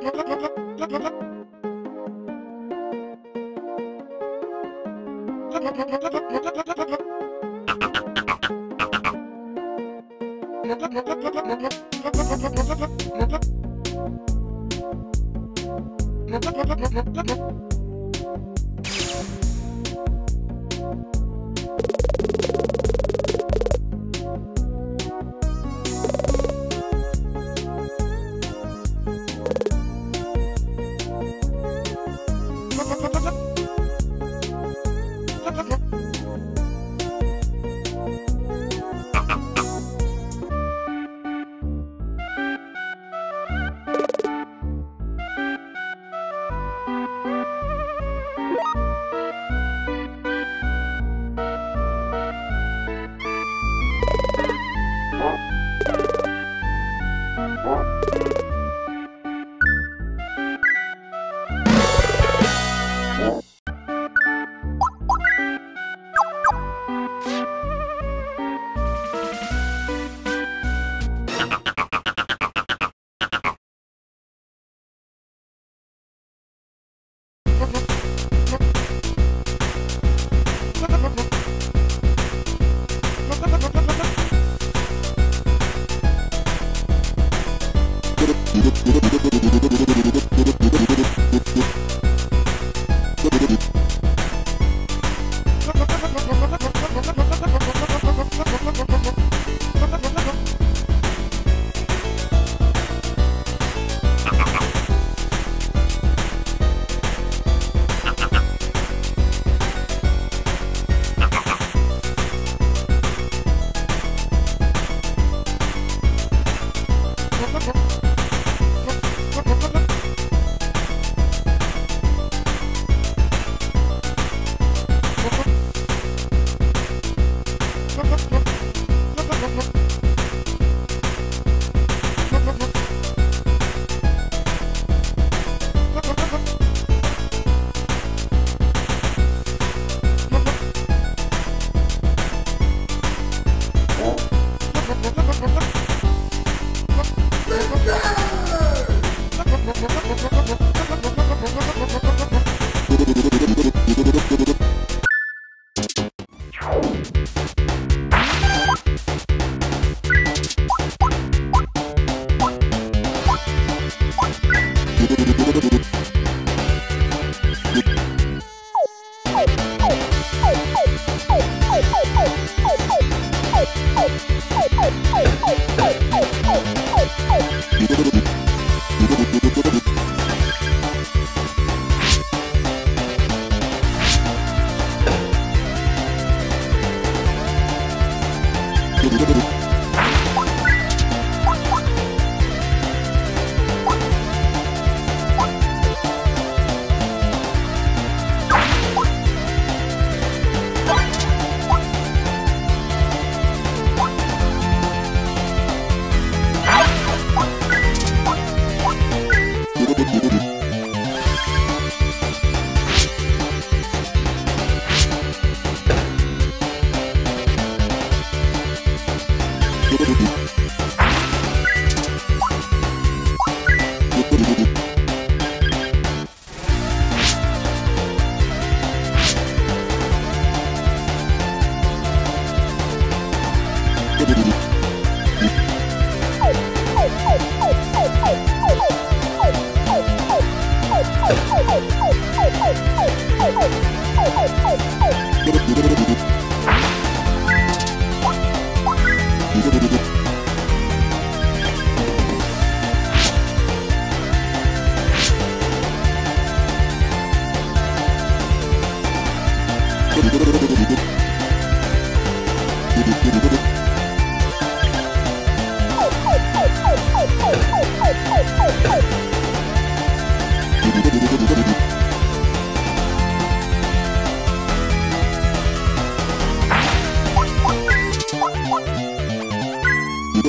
you Thank you.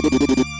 どどどどどど